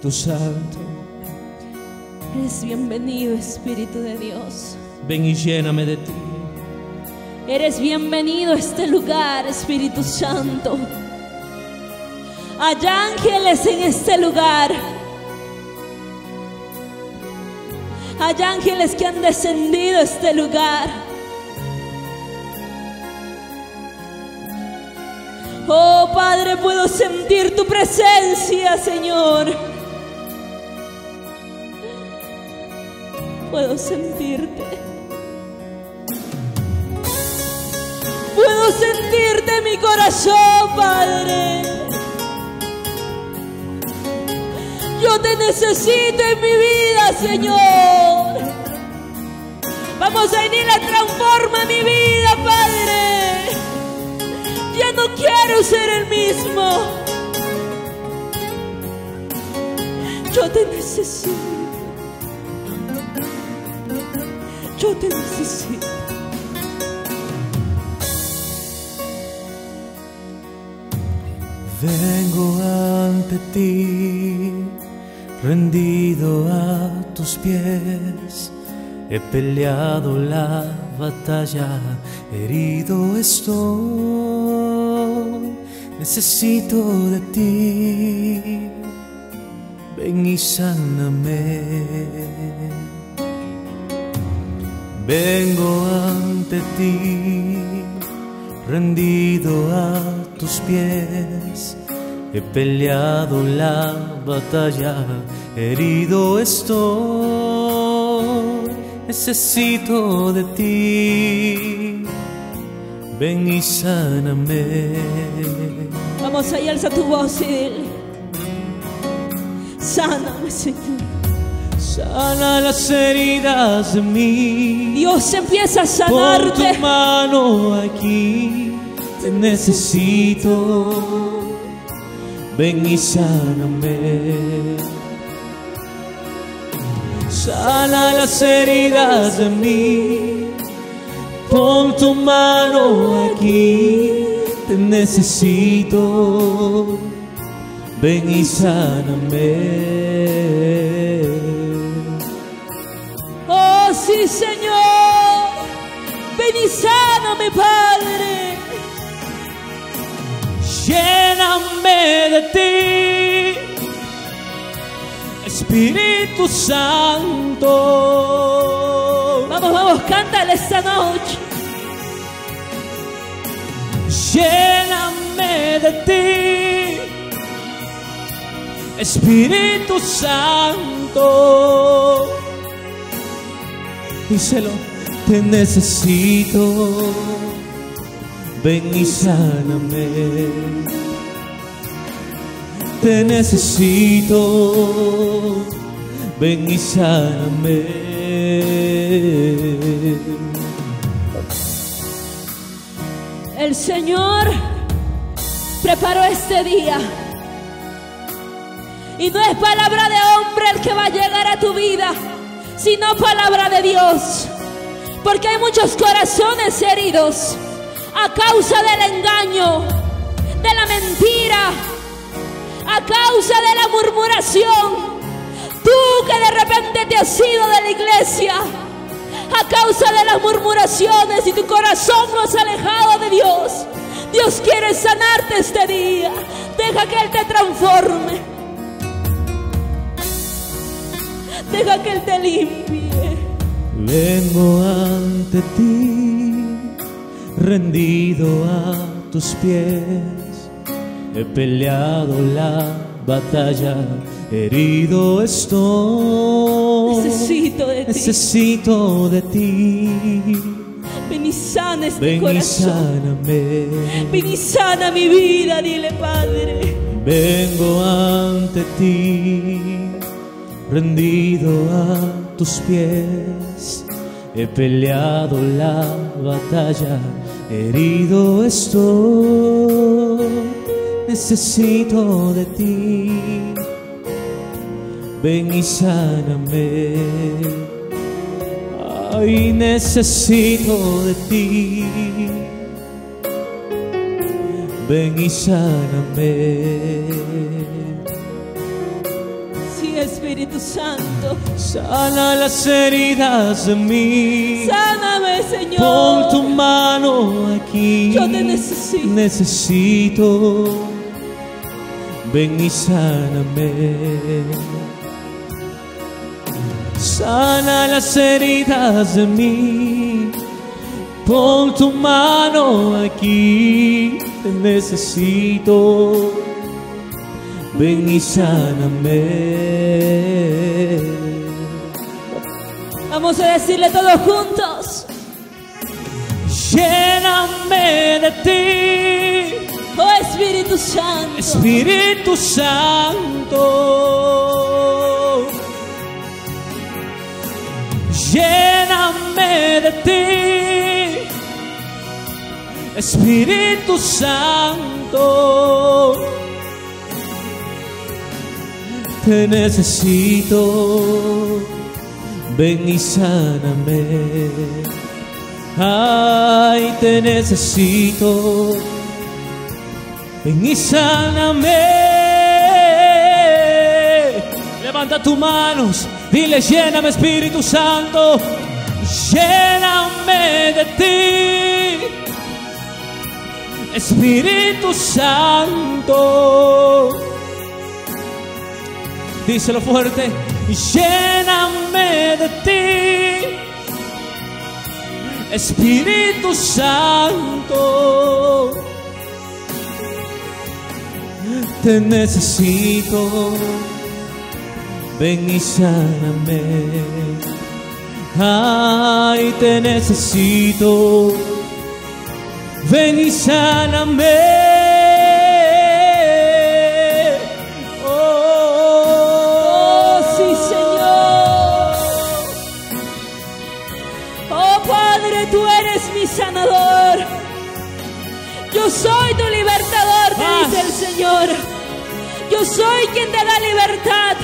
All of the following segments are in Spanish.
tu Santo. Eres bienvenido, Espíritu de Dios. Ven y lléname de ti. Eres bienvenido a este lugar, Espíritu Santo. Hay ángeles en este lugar. Hay ángeles que han descendido a este lugar. Oh Padre, puedo sentir tu presencia, Señor. Puedo sentirte. Puedo sentirte en mi corazón, Padre. Yo te necesito en mi vida, Señor. Vamos a venir a transformar mi vida, Padre. Ya no quiero ser el mismo. Yo te necesito. Yo te necesito. Vengo ante ti, rendido a tus pies. He peleado la batalla, herido estoy. Necesito de ti, ven y sáname. Vengo ante ti, rendido a tus pies. He peleado la batalla, herido estoy. Necesito de ti, ven y sáname. Vamos ahí, alza tu voz y. Sáname, Señor. Sana las heridas de mí. Dios empieza a Pon tu sanarte. mano aquí, te necesito. Ven y sáname. Sana las heridas de mí. Pon tu mano aquí, te necesito. Ven y sáname. Sí, Señor. Ven y sáname, Padre. Lléname de ti, Espíritu Santo. Vamos, vamos, cántale esta noche. Lléname de ti, Espíritu Santo. Díselo, te necesito. Ven y sáname. Te necesito. Ven y sáname. El Señor preparó este día. Y no es palabra de hombre el que va a llegar a tu vida, sino palabra de Dios. Porque hay muchos corazones heridos a causa del engaño, de la mentira, a causa de la murmuración. Tú que de repente te has ido de la iglesia a causa de las murmuraciones y tu corazón no has alejado de Dios. Dios quiere sanarte este día. Deja que Él te transforme. Deja que Él te limpie. Vengo ante ti, rendido a tus pies. He peleado la batalla, herido estoy. Necesito de ti. Necesito de ti. Ven y sana este Ven y corazón. sáname. Ven y sana mi vida, dile Padre. Vengo ante ti, rendido a tus pies. He peleado la batalla, herido estoy. Necesito de ti. Ven y sáname. Ay, necesito de ti. Ven y sáname. Espíritu Santo. Sana las heridas de mí. Sáname, Señor. Pon tu mano aquí. Yo te necesito. Necesito. Ven y sáname. Sana las heridas de mí. Pon tu mano aquí. Te necesito. Ven y sáname. Vamos a decirle todos juntos. Lléname de ti. Oh Espíritu Santo. Espíritu Santo, lléname de ti, Espíritu Santo, te necesito, ven y sáname, ay, te necesito. Ven y sáname. Levanta tus manos, dile, lléname Espíritu Santo, lléname de ti. Espíritu Santo, díselo fuerte, lléname de ti. Espíritu Santo te necesito, ven y sáname. Ay, te necesito, ven y sáname. Yo soy tu libertador, te dice el Señor. Yo soy quien te da libertad.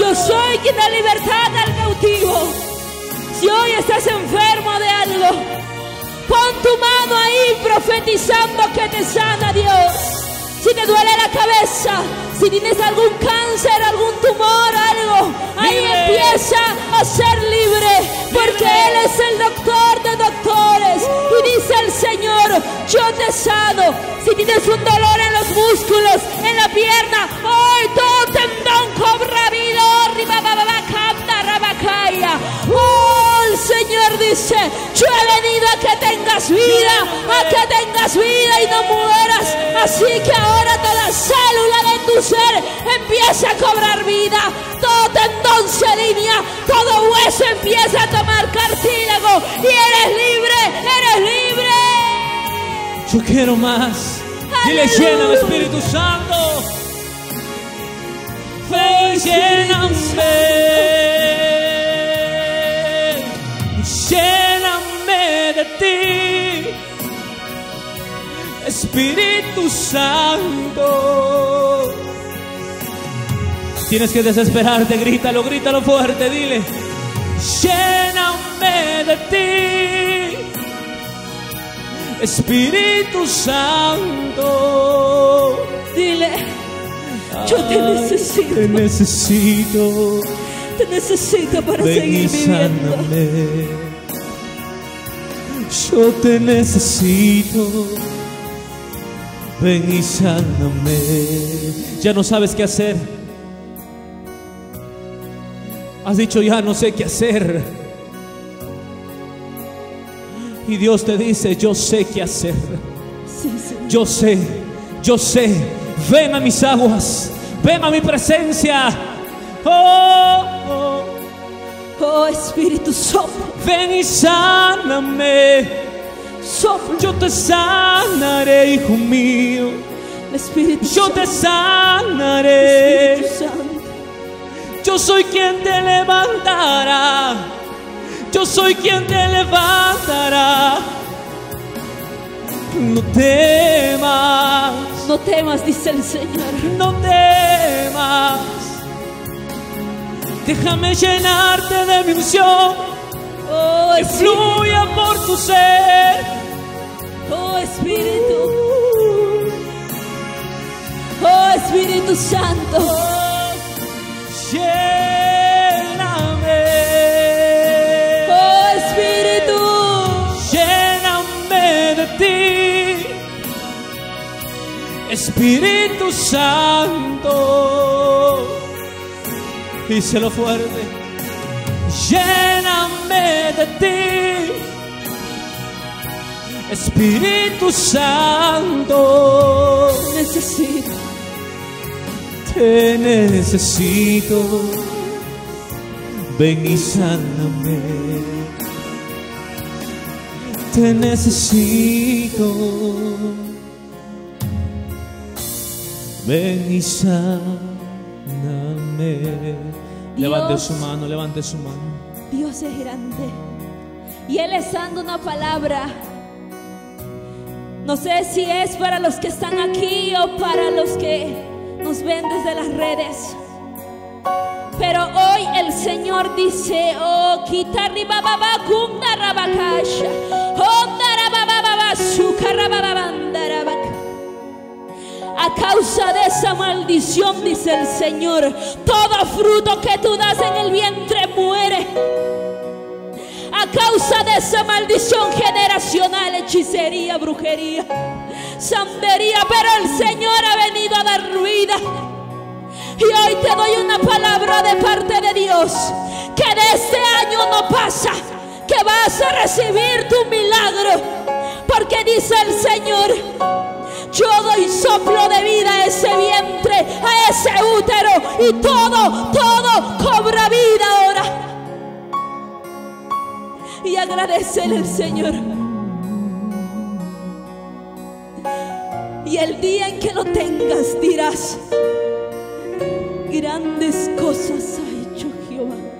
Yo soy quien da libertad al cautivo. Si hoy estás enfermo de algo, pon tu mano ahí profetizando que te sana Dios. Si te duele la cabeza, si tienes algún cáncer, algún tumor, algo, ahí Libre. empieza a ser libre, porque Libre. Él es el doctor de doctores. Y dice el Señor, yo te sano. Si tienes un dolor en los músculos, en la pierna, hoy todo tendón cobra vida. Tengas vida, a que tengas vida y no mueras. Así que ahora toda célula de tu ser empieza a cobrar vida. Todo tendón se alinea, todo hueso empieza a tomar cartílago y eres libre, eres libre. Yo quiero más. Dile, Aleluya. lléname Espíritu Santo. Ven, lléname. Espíritu Santo. Tienes que desesperarte, grítalo, grítalo fuerte, dile. Lléname de ti. Espíritu Santo. Dile, yo te Ay, necesito, Te necesito. te necesito para Ven seguir viviendo. sáname. Yo te necesito. Ven y sáname. Ya no sabes qué hacer. Has dicho ya no sé qué hacer. Y Dios te dice, yo sé qué hacer. Sí. Yo sé, yo sé. Ven a mis aguas. Ven a mi presencia. Oh, oh. Oh Espíritu, sopla, Ven y sáname. Sopla. Yo te sanaré, hijo mío. Espíritu Yo Santo, te sanaré. Santo. Yo soy quien te levantará. Yo soy quien te levantará. No temas, No temas, dice el Señor. no temas. Déjame llenarte de mi unción. Oh Que Espíritu, fluya por tu ser. oh Espíritu, oh Espíritu Santo. lléname. Oh Espíritu, Lléname de ti, Espíritu Santo. Díselo fuerte. Lléname de ti, Espíritu Santo. necesito. Te necesito. Ven y sáname. Te necesito. Ven y sáname. Levante su mano, levante su mano. Dios es grande. Y Él es dando una palabra. No sé si es para los que están aquí o para los que nos ven desde las redes. Pero hoy el Señor dice, oh, quita ribababa kunda rabakasha, onda. A causa de esa maldición, dice el Señor, todo fruto que tú das en el vientre muere. Causa de esa maldición generacional, hechicería, brujería, santería, pero el Señor ha venido a dar vida. Y hoy te doy una palabra de parte de Dios, que de este año no pasa, que vas a recibir tu milagro, porque dice el Señor, yo doy soplo de vida a ese vientre, a ese útero, y todo, todo cobra vida. Y agradecer al Señor. Y el día en que lo tengas dirás, grandes cosas ha hecho Jehová